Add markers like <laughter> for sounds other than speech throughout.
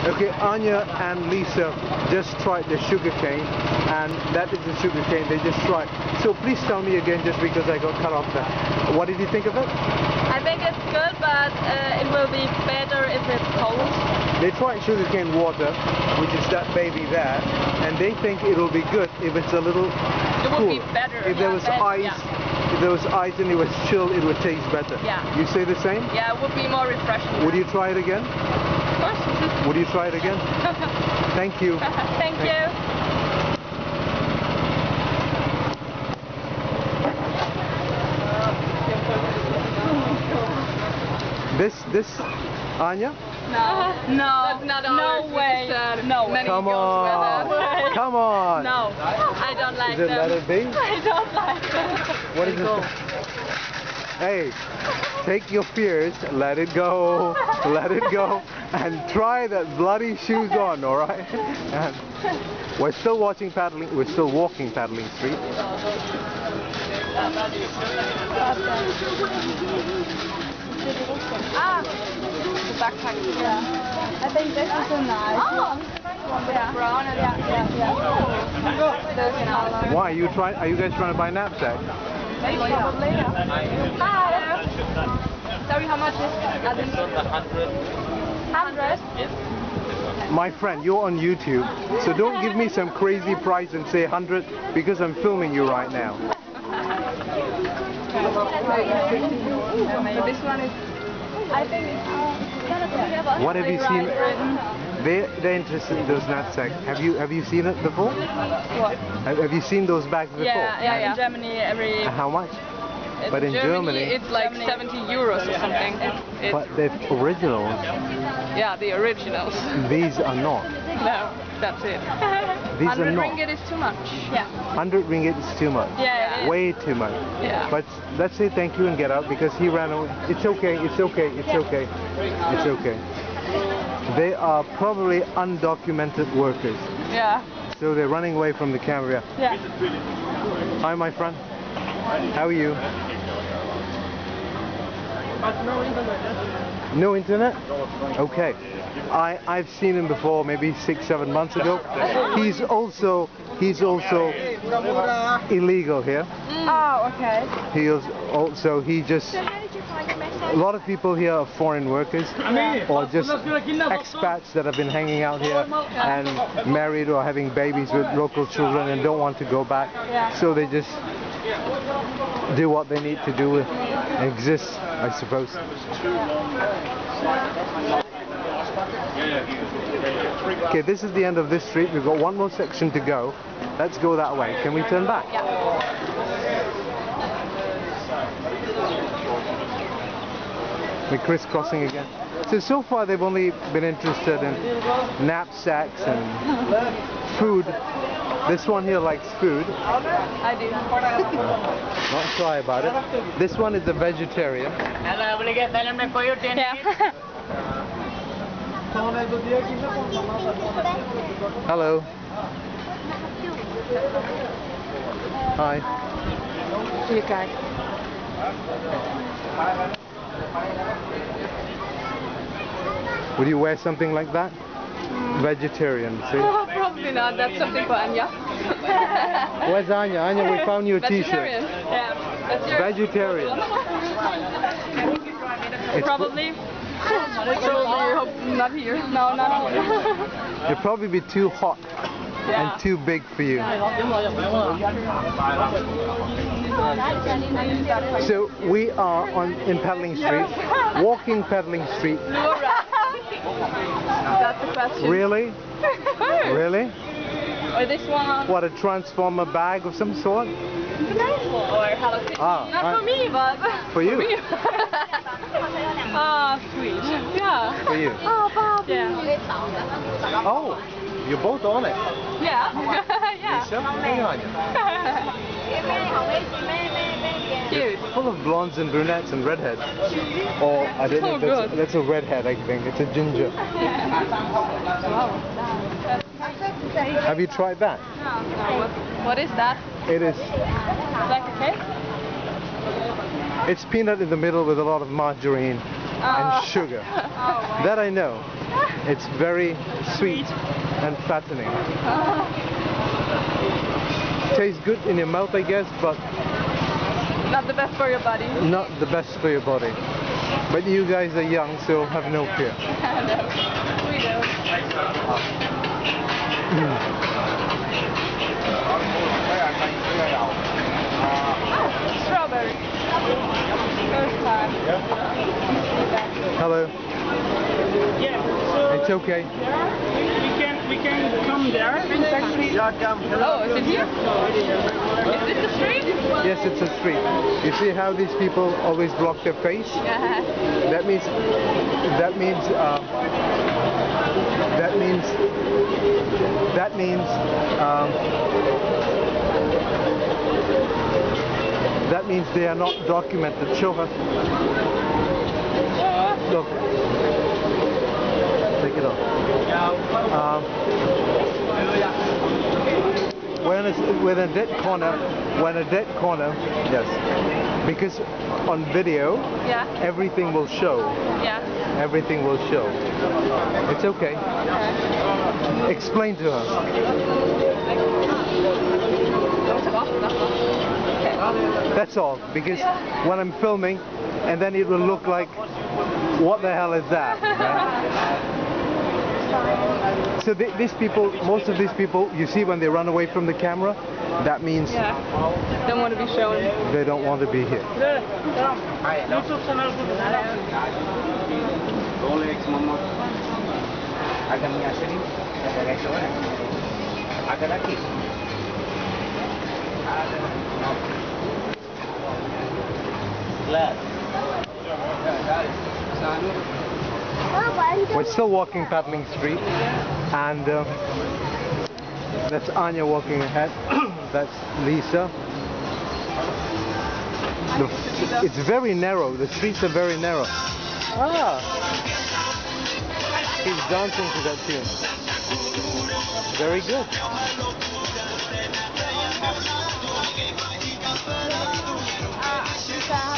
Okay, Anya and Lisa just tried the sugar cane, and that is the sugar cane they just tried. So please tell me again, just because I got cut off there. What did you think of it? I think it's good, but uh, it will be better if it's cold. They tried sugarcane water, which is that baby there, and they think it'll be good if it's a little It would be better, If there was better, ice, yeah. if there was ice and it was chilled, it would taste better. Yeah. You say the same? Yeah, it would be more refreshing. Would you try it again? Of course. Would you try it again? <laughs> Thank you. Thank you. This, this, Anya? No. No. That's not no ours. way. It's, uh, no way. Come on. Come on. No. I don't like Is it them. let it be? I don't like them. What is it? Hey, take your fears, let it go, let it go, and try that bloody shoes on, alright? And we're still watching Petaling, we're still walking Petaling street. Ah, the backpack. Yeah. I think this is a nice oh. one. With yeah. brown and yeah, yeah, yeah. There's. Why, are you trying, are you guys trying to buy knapsacks? Maybe, probably. Hi. Sorry, how much is Hundred. Hundred. My friend, you're on YouTube, so don't give me some crazy price and say 100 because I'm filming you right now. So this one is. I think it's. What have you seen? They, they're interested in those knapsacks. Have you, have you seen it before? What? Have, have you seen those bags before? Yeah, yeah, yeah. In Germany, every. And How much? But in Germany, it's like 70 euros or something. It's, but they're originals. yeah, the originals. These are not. <laughs> No, that's it. These are 100 not. ringgit is too much. Yeah. 100 ringgit is too much. Yeah, it is. Way too much. Yeah. But let's say thank you and get out because he ran away. It's okay, it's okay, it's okay. It's okay. They are probably undocumented workers. Yeah. So they're running away from the camera. Yeah. Hi, my friend. How are you? No internet? No internet. Okay. I, I've seen him before, maybe six, seven months ago. He's also he's also illegal here. Mm. Oh, okay. He is also he just a lot of people here are foreign workers or just expats that have been hanging out here and married or having babies with local children and don't want to go back. So they just do what they need to do and exist, I suppose. Okay, this is the end of this street. We've got one more section to go. Let's go that way. Can we turn back? We're crisscrossing again. So, so far they've only been interested in knapsacks and food. This one here likes food. I do. <laughs> Not shy about it. This one is a vegetarian. Yeah. <laughs> Hello. Hi. you guys. Would you wear something like that? Vegetarian, see? Oh, <laughs> probably not. That's something for Anya. <laughs> Where's Anya? Anya, we found you a Vegetarian. t-shirt. Yeah. Vegetarian. It's Probably. Probably hope not here. No, not here. <laughs> It'd probably be too hot Yeah. and too big for you. So we are on in Petaling Street, walking Petaling Street. That's the question. Really? <laughs> Really? Or this one. What a transformer bag of some sort? Or Hello Kitty. Ah, Not I- for me, but. <laughs> For you. Ah, sweet. Yeah. For you. Oh, Bob. Yeah. Oh, you're both on it. Yeah. <laughs> yeah. Lisa, hang on. Cute. Full of blondes and brunettes and redheads. <laughs> Or I don't know Oh, if that's, oh, good. that's a redhead I think. It's a ginger. <laughs> Have you tried that? No, what, what is that? It is Like a cake? it's peanut in the middle with a lot of margarine and Oh. sugar. <laughs> Oh. That I know. It's very sweet and fattening. Oh. Tastes good in your mouth, I guess, but Not the best for your body. not the best for your body. But you guys are young, so have no fear. <laughs> no, we don't. Strawberry. First time. Hello. Yeah, so It's okay. We can we can come there. Oh, is it here? Is this the street? Yes, it's a street. You see how these people always block their face? Yeah. That means that means um, that means that means um, that means they are not documented. Show her. Look. It off. Um, when it's when a dead corner, when a dead corner, yes, because on video Yeah. everything will show. Yeah. Everything will show. It's okay. Explain to her. That's all. Because when I'm filming, and then it will look like, what the hell is that? right? <laughs> So th- these people, most of these people, you see when they run away from the camera, that means Yeah. Don't want to be shown. they don't want to be here. YouTube We're still walking Petaling Street, and uh, that's Anya walking ahead. <clears throat> that's Lisa. The, it's very narrow. The streets are very narrow. Ah, he's dancing to that tune. Very good.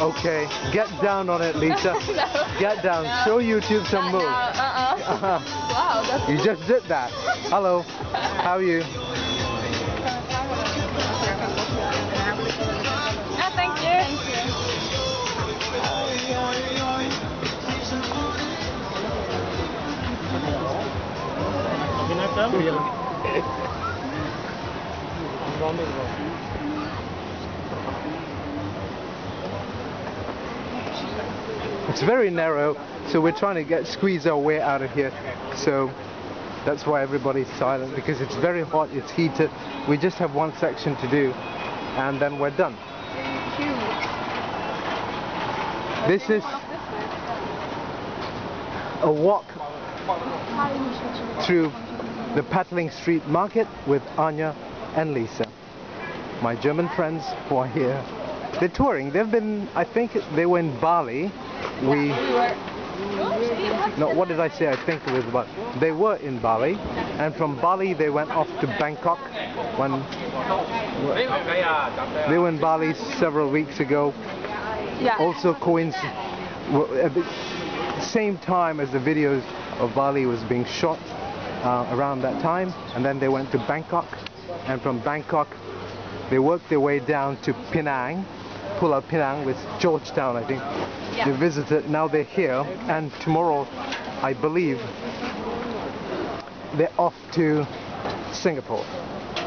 Okay, get down on it, Lisa. <laughs> Get down. Show YouTube some moves. Uh-uh. <laughs> Uh-huh. Wow, that's You just did that. Hello. How are you? Ah, thank you. <laughs> It's very narrow, so we're trying to get squeeze our way out of here. So that's why everybody's silent because it's very hot, it's heated. We just have one section to do and then we're done. This is a walk through the Petaling Street Market with Anya and Lisa, my German friends who are here. They're touring. They've been, I think they were in Bali. We, no, what did I say? I think it was Bali. They were in Bali, and from Bali they went off to Bangkok. When they were in Bali several weeks ago. Yeah. Also the same time as the videos of Bali was being shot uh, around that time, and then they went to Bangkok, and from Bangkok they worked their way down to Penang, Pulau Penang with Georgetown, I think. Yeah. They visited. Now they're here, and tomorrow, I believe, they're off to Singapore,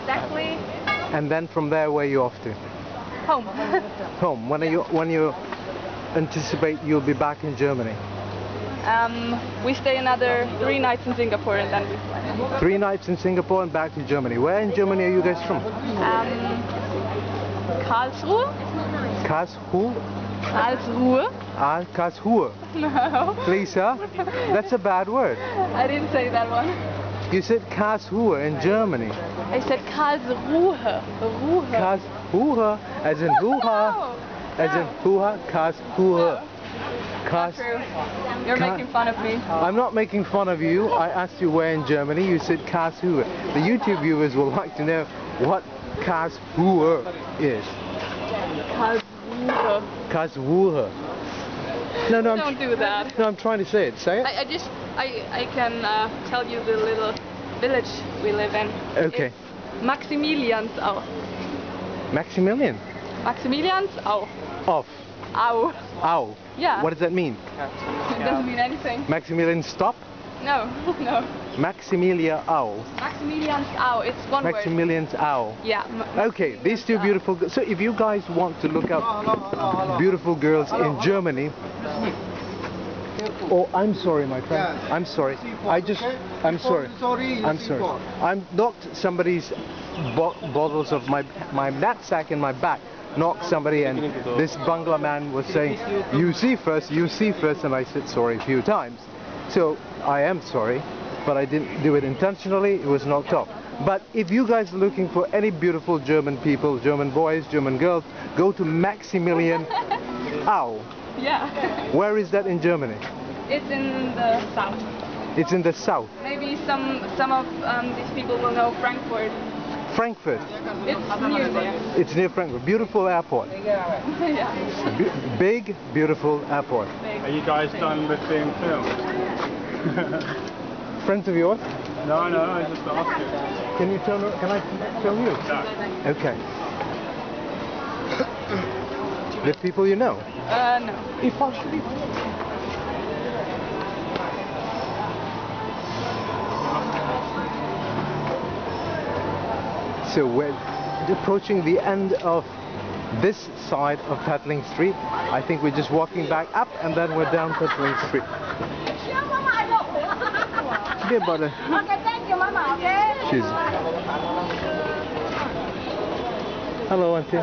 Exactly. and then from there, where are you off to? Home. <laughs> Home. When are you? When you anticipate you'll be back in Germany? um, we stay another three nights in Singapore and then we fly. Three nights in Singapore and back to Germany. Where in Germany are you guys from? Um, Karlsruhe? Karlsruhe? Karlsruhe? Ah, Karlsruhe. No. Lisa, that's a bad word. I didn't say that one. You said Karlsruhe in Germany. I said Karlsruhe. Ruhe. Karlsruhe, as in hoo-ha, as in hoo-ha, Karlsruhe. Kars- True. You're making fun of me. I'm not making fun of you. I asked you where in Germany. You said Karlsruhe. The YouTube viewers will like to know what Karlsruhe is. Karlsruhe. Karlsruhe. No, no, I'm, Don't do that. no, I'm trying to say it. Say it. I, I just I I can uh, tell you the little village we live in. Okay. It's Maximiliansau. Maximilian. Maximiliansau. Off. Au. Ow. Yeah. What does that mean? It doesn't mean anything. Maximilian stop? No, <laughs> no. Maximilia ow. Maximiliansau. It's one word. Maximilian's ow. Yeah. Ma- Okay, these two beautiful. g- So if you guys want to look up beautiful girls in Germany. Oh, I'm sorry, my friend. I'm sorry. I just. I'm sorry. I'm sorry. I'm knocked somebody's bo- bottles of my my knapsack in my back. Knocked somebody, and this Bangla man was saying, "You see first, you see first," and I said sorry a few times. So I am sorry, but I didn't do it intentionally. It was knocked off. But if you guys are looking for any beautiful German people, German boys, German girls, go to Maximilian <laughs> Au. yeah. Where is that in Germany? It's in the south. It's in the south. Maybe some some of um, these people will know Frankfurt. Frankfurt. It's near there. It's near Frankfurt. Beautiful airport. <laughs> yeah. B- big, beautiful airport. Are you guys done with being filmed? <laughs> Friends of yours? No, no, I just asked you. Can you film? Can I tell you? No. Okay. the people you know. Uh, no. So we're approaching the end of this side of Petaling Street. I think we're just walking back up and then we're down Petaling Street. Be about a Okay, thank you, Mama. Okay. Cheers. Hello, Auntie.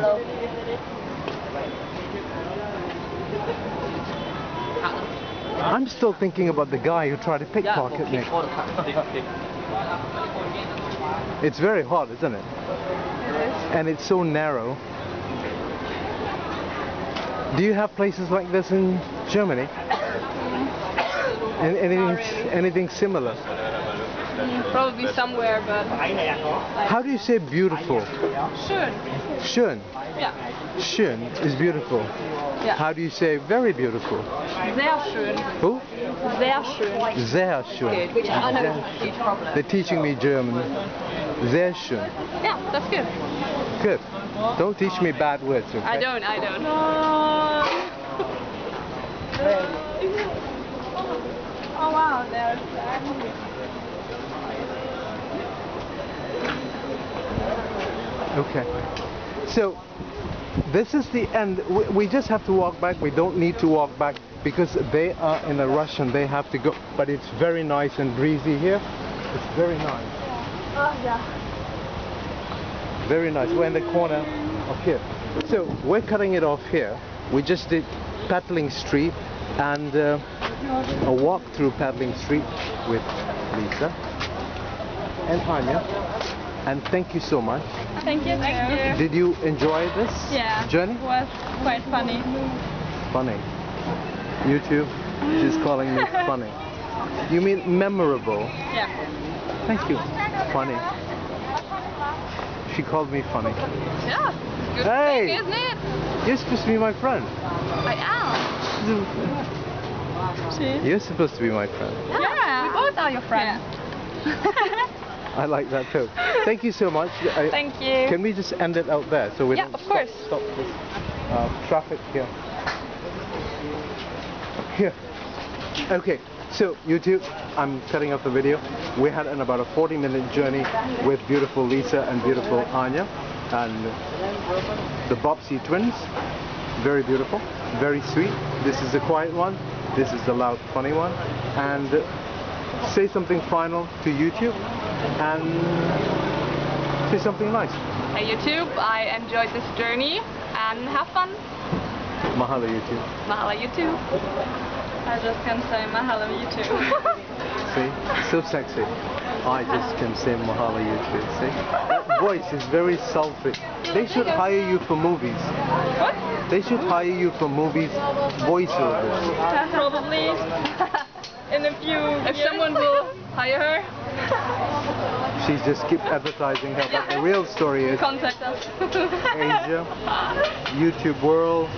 I'm still thinking about the guy who tried to pickpocket me. It's very hot, isn't it? And it's so narrow. Do you have places like this in Germany? An- Anything, anything similar? Probably somewhere, but How do you say beautiful? schön. Schön. Yeah. Schön is beautiful. Yeah. How do you say very beautiful? Sehr schön. Who? Sehr schön. Sehr schön. Sehr- They're teaching me German. Sehr schön. Yeah, that's good. Good. Don't teach me bad words, okay? I don't, I don't. Oh wow, there's. Okay. So, this is the end. We, we just have to walk back. We don't need to walk back because they are in a rush and they have to go. But it's very nice and breezy here. It's very nice. Oh yeah. Very nice. We're in the corner of here. So we're cutting it off here. We just did Petaling Street and uh, a walk through Petaling Street with Lisa and Anya. And thank you so much. Thank you. Thank you. Did you enjoy this Yeah. journey? It was quite funny. Funny. YouTube, she's calling me funny. You mean memorable? Yeah. Thank you. Funny. She called me funny. Yeah. Good Hey. thing, isn't it? You're supposed to be my friend. I am. See? You're supposed to be my friend. Yeah. We both are your friends. <laughs> I like that too. Thank you so much. I- Thank you. Can we just end it out there so we Yeah, don't of stop, course. stop this uh, traffic here? Here. Okay. So YouTube, I'm cutting off the video. We had an about a 40 minute journey with beautiful Lisa and beautiful Anya and the Bobbsey twins. Very beautiful, very sweet. This is the quiet one. This is the loud, funny one. And say something final to YouTube and say something nice. Hey YouTube, I enjoyed this journey and have fun. Mahalo YouTube. Mahalo YouTube. I just can say mahalo YouTube. <laughs> See? So sexy. I just can say Mahalo YouTube. See? That voice is very sultry. They should hire you for movies. what? They should hire you for movies voiceovers. <laughs> Probably. <laughs> In a few. If someone will hire her, She just keep advertising her, but the real story is contact us. Asia, YouTube world,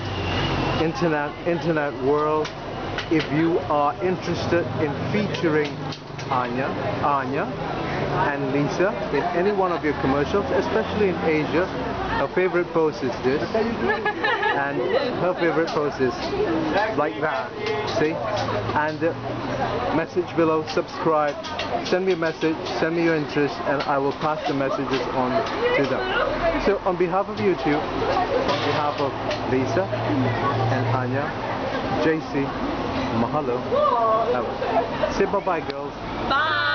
internet, internet world, if you are interested in featuring Anya, Anya and Lisa in any one of your commercials, especially in Asia, her favorite pose is this, and her favorite pose is like that. See? And uh, message below, subscribe, send me a message, send me your interest, and I will pass the messages on to them. So on behalf of YouTube, on behalf of Lisa and Anya, JC, mahalo. Say bye bye, girls. Bye.